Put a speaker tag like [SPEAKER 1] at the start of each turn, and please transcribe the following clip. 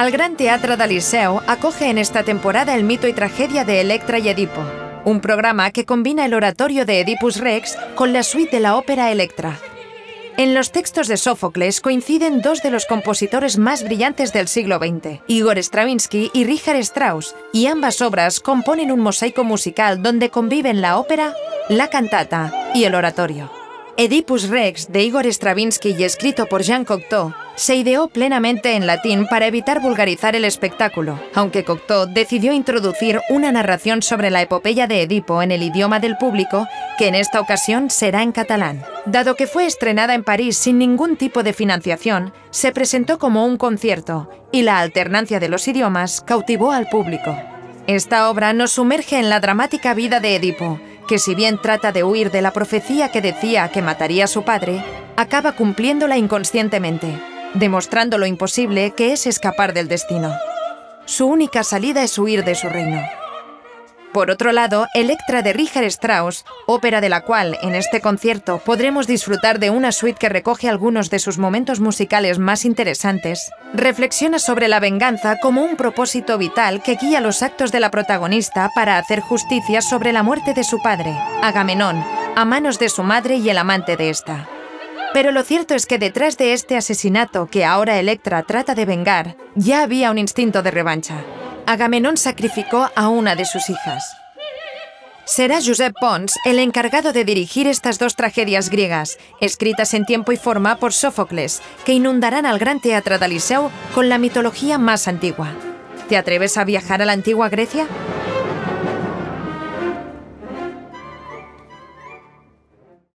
[SPEAKER 1] Al Gran Teatre del Liceo acoge en esta temporada el mito y tragedia de Electra y Edipo, un programa que combina el oratorio de Oedipus Rex con la suite de la ópera Electra. En los textos de Sófocles coinciden dos de los compositores más brillantes del siglo XX, Igor Stravinsky y Richard Strauss, y ambas obras componen un mosaico musical donde conviven la ópera, la cantata y el oratorio. Oedipus Rex de Igor Stravinsky y escrito por Jean Cocteau se ideó plenamente en latín para evitar vulgarizar el espectáculo, aunque Cocteau decidió introducir una narración sobre la epopeya de Edipo en el idioma del público, que en esta ocasión será en catalán. Dado que fue estrenada en París sin ningún tipo de financiación, se presentó como un concierto y la alternancia de los idiomas cautivó al público. Esta obra nos sumerge en la dramática vida de Edipo, que si bien trata de huir de la profecía que decía que mataría a su padre, acaba cumpliéndola inconscientemente demostrando lo imposible que es escapar del destino. Su única salida es huir de su reino. Por otro lado, Electra de Richard Strauss, ópera de la cual en este concierto podremos disfrutar de una suite que recoge algunos de sus momentos musicales más interesantes, reflexiona sobre la venganza como un propósito vital que guía los actos de la protagonista para hacer justicia sobre la muerte de su padre, Agamenón, a manos de su madre y el amante de esta. Pero lo cierto es que detrás de este asesinato que ahora Electra trata de vengar, ya había un instinto de revancha. Agamenón sacrificó a una de sus hijas. Será Josep Pons el encargado de dirigir estas dos tragedias griegas, escritas en tiempo y forma por Sófocles, que inundarán al Gran Teatro del Liceu con la mitología más antigua. ¿Te atreves a viajar a la antigua Grecia?